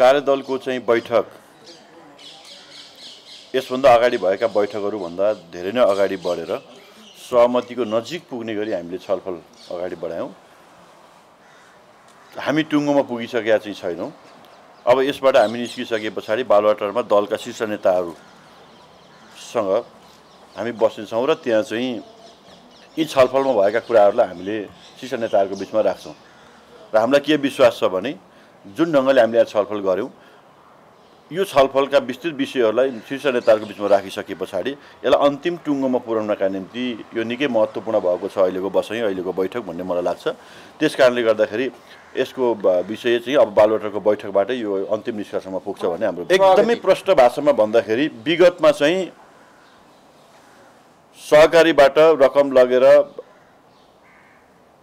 कार्यदलको चाहिँ बैठक यसभन्दा अगाडि भएका बैठकहरूभन्दा धेरै नै अगाडि बढेर सहमतिको नजिक पुग्ने गरी हामीले छलफल अगाडि बढायौँ। हामी टुङ्गोमा पुगिसकेका चाहिँ छैनौँ। अब यसबाट हामी निस्किसके पछाडि बालुवाटारमा दलका शीर्ष नेताहरूसँग हामी बस्नेछौँ र त्यहाँ चाहिँ यी छलफलमा भएका कुराहरूलाई हामीले शीर्ष नेताहरूको बिचमा राख्छौँ। र हामीलाई के विश्वास छ भने जुन ढङ्गले हामीले यहाँ छलफल गऱ्यौँ यो छलफलका विस्तृत विषयहरूलाई शीर्ष नेताहरूको बिचमा राखिसके पछाडि यसलाई अन्तिम टुङ्गोमा पुर्याउनका निम्ति यो निकै महत्त्वपूर्ण भएको छ अहिलेको बसाइ अहिलेको बैठक भन्ने मलाई लाग्छ। त्यस कारणले गर्दाखेरि यसको विषय चाहिँ अब बालुवाटारको बैठकबाटै यो अन्तिम निष्कर्षमा पुग्छ भन्ने हाम्रो एकदमै प्रष्ट भाषामा भन्दाखेरि विगतमा चाहिँ सहकारीबाट रकम लगेर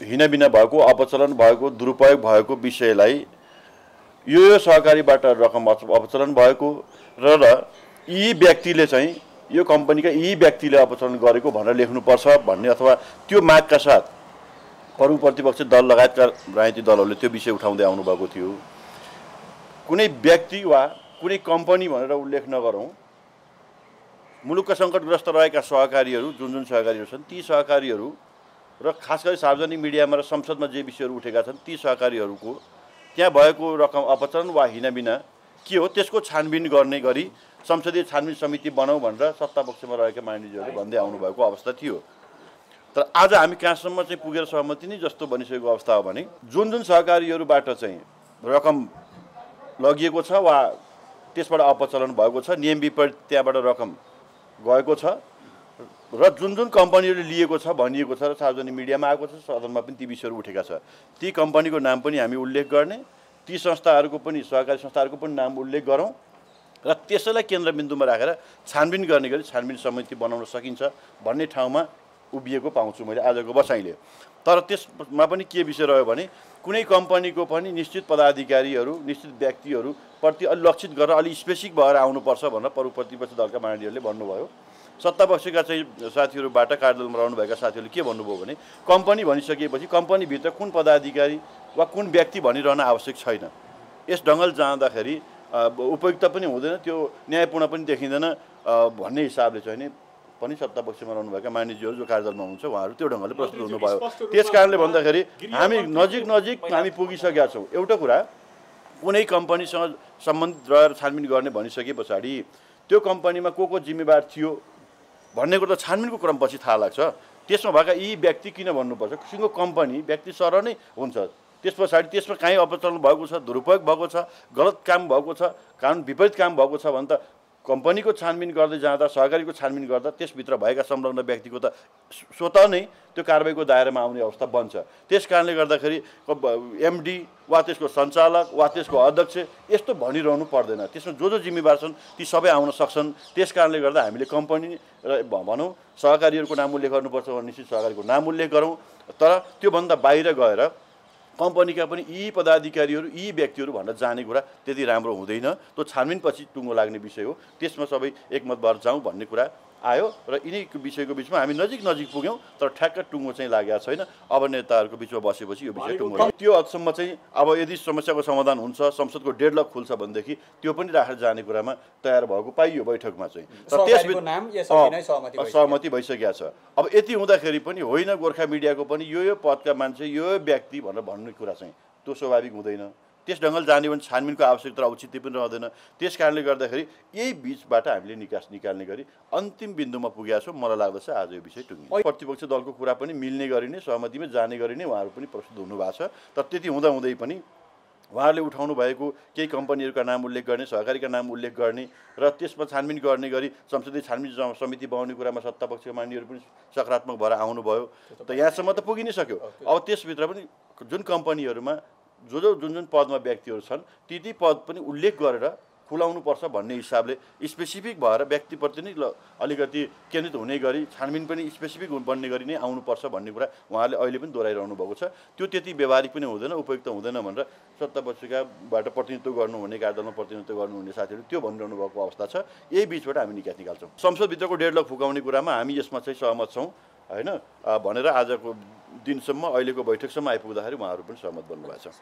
हिनाबिना भएको अपचलन भएको दुरुपयोग भएको विषयलाई यो यो सहकारीबाट रकम अप- अपचलन भएको र र यी व्यक्तिले चाहिँ यो कम्पनीका यी व्यक्तिले अपचलन गरेको भनेर लेख्नुपर्छ भन्ने अथवा त्यो मागका साथ अरू प्रतिपक्ष दल लगायतका राजनीतिक दलहरूले त्यो विषय उठाउँदै आउनुभएको थियो। कुनै व्यक्ति वा कुनै कम्पनी भनेर उल्लेख नगरौँ। मुलुकका सङ्कटग्रस्त रहेका सहकारीहरू जुन जुन सहकारीहरू छन् ती सहकारीहरू र खास गरी सार्वजनिक मिडियामा र संसदमा जे विषयहरू उठेका छन् ती सहकारीहरूको त्यहाँ भएको रकम अपचलन वा हिनाबिना के हो? त्यसको छानबिन गर्ने गरी संसदीय छानबिन समिति बनाऊ भनेर सत्तापक्षमा रहेका मानिसहरूले भन्दै आउनुभएको अवस्था थियो। तर आज हामी कहाँसम्म चाहिँ पुगेर सहमति नै जस्तो बनिसकेको अवस्था हो भने जुन जुन सहकारीहरूबाट चाहिँ रकम लगिएको छ वा त्यसबाट अपचलन भएको छ नियम विपरीत त्यहाँबाट रकम गएको छ र जुन जुन कम्पनीहरूले लिएको छ भनिएको छ र सार्वजनिक मिडियामा आएको छ सदनमा पनि ती विषयहरू उठेका छ ती कम्पनीको नाम पनि हामी उल्लेख गर्ने ती संस्थाहरूको पनि सहकारी संस्थाहरूको पनि नाम उल्लेख गरौँ र त्यसैलाई केन्द्रबिन्दुमा राखेर छानबिन गर्ने गरी छानबिन समिति बनाउन सकिन्छ भन्ने ठाउँमा उभिएको पाउँछु मैले आजको बसाइले। तर त्यसमा पनि के विषय रह्यो भने कुनै कम्पनीको पनि निश्चित पदाधिकारीहरू निश्चित व्यक्तिहरूप्रति अलि लक्षित गरेर अलि स्पेसिफिक भएर आउनुपर्छ भनेर परु प्रतिपक्ष दलका मानिसहरूले भन्नुभयो। सत्तापक्षका चाहिँ साथीहरूबाट कार्यदलमा रहनुभएका साथीहरूले के भन्नुभयो भने कम्पनी भनिसकेपछि कम्पनीभित्र कुन पदाधिकारी वा कुन व्यक्ति भनिरहन आवश्यक छैन। यस ढङ्गले जाँदाखेरि उपयुक्त पनि हुँदैन त्यो न्यायपूर्ण पनि देखिँदैन भन्ने हिसाबले चाहिँ नि पनि सत्तापक्षमा रहनुभएका मानिसहरू जो कार्यदलमा हुनुहुन्छ उहाँहरू त्यो ढङ्गले प्रस्तुत हुनुभयो। त्यस कारणले भन्दाखेरि हामी नजिक नजिक हामी पुगिसकेका छौँ। एउटा कुरा कुनै कम्पनीसँग सम्बन्धित रहेर छानबिन गर्ने भनिसके पछाडि त्यो कम्पनीमा को को जिम्मेवार थियो भन्ने कुरो त छानबिनको क्रमपछि थाहा लाग्छ। त्यसमा भएका यी व्यक्ति किन भन्नुपर्छ? सिङ्गो कम्पनी व्यक्ति सर नै हुन्छ। त्यस पछाडि त्यसमा काहीँ अपचलन भएको छ दुरुपयोग भएको छ गलत काम भएको छ कानुन विपरीत काम भएको छ भने त कम्पनीको छानबिन गर्दै जाँदा सहकारीको छानबिन गर्दा त्यसभित्र भएका संलग्न व्यक्तिको त स्वत नै त्यो कारवाहीको दायरामा आउने अवस्था बन्छ। त्यस कारणले गर्दाखेरि एमडी वा त्यसको सञ्चालक वा त्यसको अध्यक्ष यस्तो भनिरहनु पर्दैन। त्यसमा जो जो जिम्मेवार छन् ती सबै आउन सक्छन्। त्यस कारणले गर्दा हामीले कम्पनी र भनौँ सहकारीहरूको नाम उल्लेख गर्नुपर्छ भने निश्चित सहकारीको नाम उल्लेख गरौँ। तर त्योभन्दा बाहिर गएर कम्पनीका पनि यी पदाधिकारीहरू यी व्यक्तिहरू भनेर जाने कुरा त्यति राम्रो हुँदैन। त्यो छानबिनपछि टुङ्गो लाग्ने विषय हो। त्यसमा सबै एकमत भएर जाउँ भन्ने कुरा आयो र यिनै विषयको बिचमा हामी नजिक नजिक पुग्यौँ तर ठ्याक्क टुङ्गो चाहिँ लागेको छैन अब नेताहरूको बिचमा बसेपछि यो विषय टुङ्गो। त्यो हदसम्म चाहिँ अब यदि समस्याको समाधान हुन्छ संसदको डेडलक खुल्छ भनेदेखि त्यो पनि राखेर जाने कुरामा तयार भएको पाइयो बैठकमा चाहिँ तर। सहमति भइसकेको छ अब यति हुँदाखेरि पनि होइन गोर्खा मिडियाको पनि यो यो पदका मान्छे यो यो व्यक्ति भनेर भन्ने कुरा चाहिँ त्यो स्वाभाविक हुँदैन त्यस ढङ्गले जाने भने छानबिनको आवश्यकता र औचित्य पनि रहँदैन। त्यस कारणले गर्दाखेरि यही बिचबाट हामीले निकास निकाल्ने गरी अन्तिम बिन्दुमा पुगेका छौँ। मलाई लाग्दछ आज यो विषय टुङ्गियो। प्रतिपक्ष दलको कुरा पनि मिल्ने गरी नै सहमतिमै जाने गरी नै उहाँहरू पनि प्रस्तुत हुनुभएको छ। तर त्यति हुँदा हुँदै पनि उहाँहरूले उठाउनु भएको केही कम्पनीहरूका नाम उल्लेख गर्ने सहकारीका नाम उल्लेख गर्ने र त्यसमा छानबिन गर्ने गरी संसदीय छानबिन समिति बनाउने कुरामा सत्तापक्षका मानिसहरू पनि सकारात्मक भएर आउनुभयो। त यहाँसम्म त पुगि नै सक्यो। अब त्यसभित्र पनि जुन कम्पनीहरूमा जो जो जुन जुन पदमा व्यक्तिहरू छन् ती ती पद पनि उल्लेख गरेर खुलाउनुपर्छ भन्ने हिसाबले स्पेसिफिक भएर व्यक्तिप्रति नै अलिकति केन्द्रित हुने गरी छानबिन पनि स्पेसिफिक बन्ने गरी नै आउनुपर्छ भन्ने कुरा उहाँले अहिले पनि दोहोऱ्याइरहनु भएको छ। त्यो त्यति व्यवहारिक पनि हुँदैन उपयुक्त हुँदैन भनेर सत्तापक्षकाबाट प्रतिनिधित्व गर्नुहुने कार्यदलमा प्रतिनिधित्व गर्नुहुने साथीहरू त्यो भनिरहनु भएको अवस्था छ। यही बिचबाट हामी निकास निकाल्छौँ। संसदभित्रको डेढ लाख फुकाउने कुरामा हामी यसमा चाहिँ सहमत छौँ होइन? भनेर आजको दिनसम्म अहिलेको बैठकसम्म आइपुग्दाखेरि उहाँहरू पनि सहमत बन्नुभएको छ।